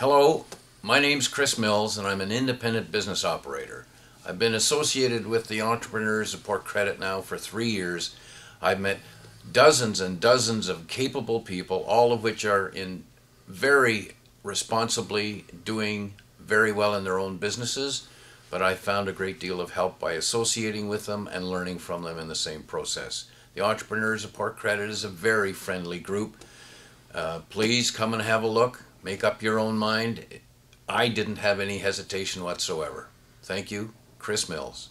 Hello, my name's Chris Mills, and I'm an independent business operator. I've been associated with the Entrepreneurs of Port Credit now for three years. I've met dozens and dozens of capable people, all of which are in very responsibly doing very well in their own businesses. But I found a great deal of help by associating with them and learning from them in the same process. The Entrepreneurs of Port Credit is a very friendly group. Uh, please come and have a look. Make up your own mind. I didn't have any hesitation whatsoever. Thank you, Chris Mills.